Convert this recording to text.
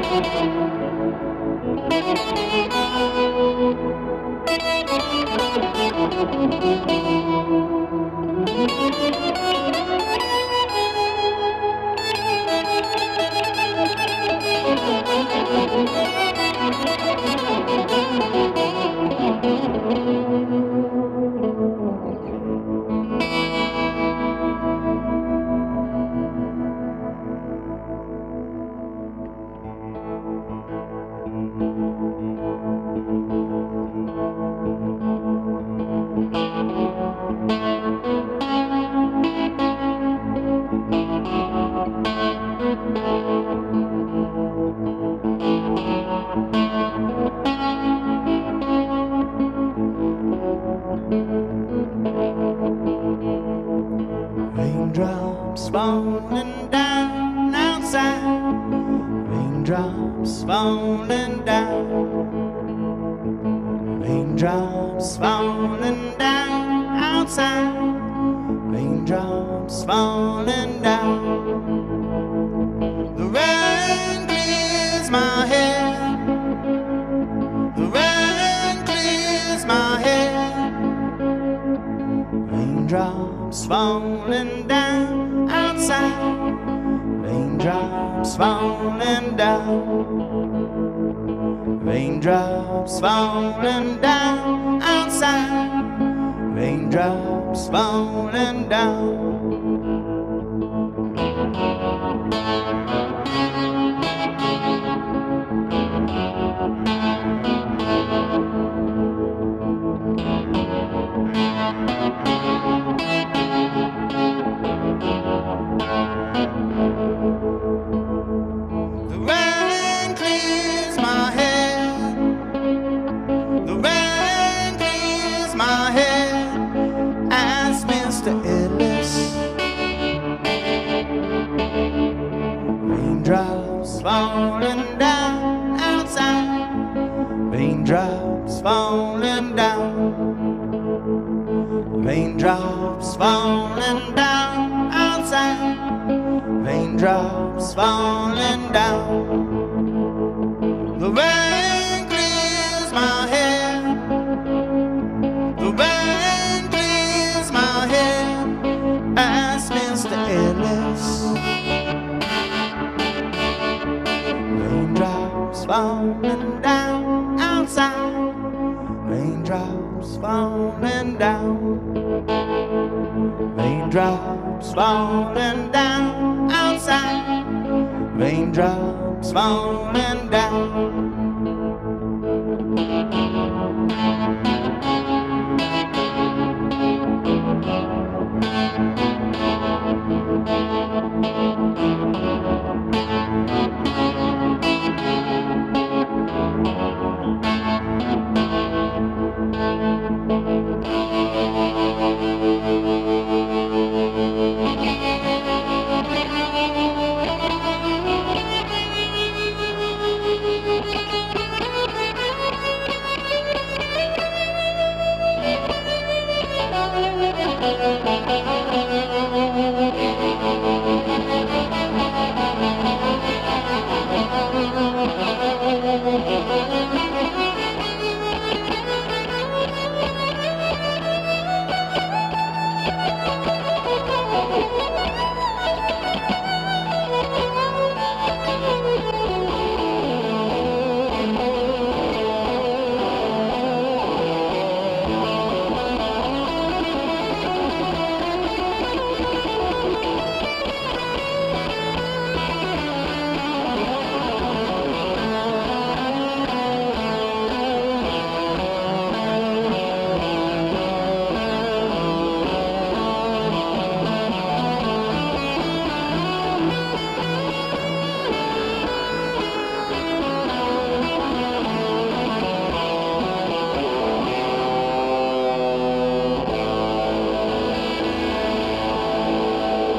Thank you. Falling down outside. Raindrops falling down. Raindrops falling down outside. Raindrops falling down. The rain clears my head. The rain clears my head. Raindrops falling Raindrops falling down. Raindrops falling down outside. Raindrops falling down. The Raindrops falling down outside. Raindrops falling down. Raindrops falling down outside. Raindrops falling down. The rain falling down. Raindrops falling down outside. Raindrops falling down.